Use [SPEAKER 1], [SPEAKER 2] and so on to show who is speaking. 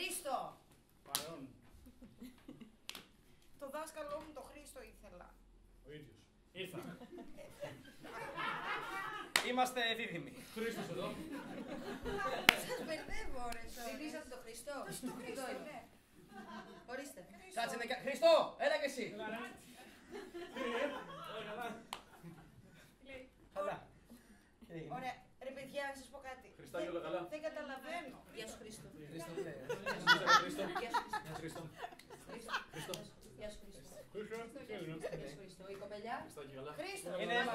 [SPEAKER 1] Χρήστο!
[SPEAKER 2] Παρόν.
[SPEAKER 1] Το δάσκαλό μου το Χρήστο ήθελα.
[SPEAKER 2] Ο ίδιος. Ήρθα.
[SPEAKER 3] Είμαστε δίδυμοι.
[SPEAKER 2] Χρήστος εδώ.
[SPEAKER 1] Σας μπερδεύω, ρε.
[SPEAKER 4] Θυμήσατε το Χριστό.
[SPEAKER 1] Το Χρήστο,
[SPEAKER 4] Εδώ είναι.
[SPEAKER 1] ναι.
[SPEAKER 4] Ορίστε.
[SPEAKER 3] Κάτσε με κα- Χριστό, έλα και εσύ.
[SPEAKER 2] Κύριε, όλα καλά.
[SPEAKER 3] Καλά. Τι έγινε;
[SPEAKER 1] Ωραία. Ρε παιδιά, να σας πω κάτι.
[SPEAKER 2] Χριστάκη,
[SPEAKER 1] Δεν-
[SPEAKER 2] όλα καλά.
[SPEAKER 1] Δεν καταλαβαίνω.
[SPEAKER 4] Γεια σου Γεια σου Χρήστο.
[SPEAKER 2] Χρήστο. Τι έγινε.
[SPEAKER 4] Γεια σου Χρήστο. Η κοπελιά.
[SPEAKER 2] Χριστάκη, καλά.
[SPEAKER 1] Χρήστο.
[SPEAKER 3] Είναι αίμα.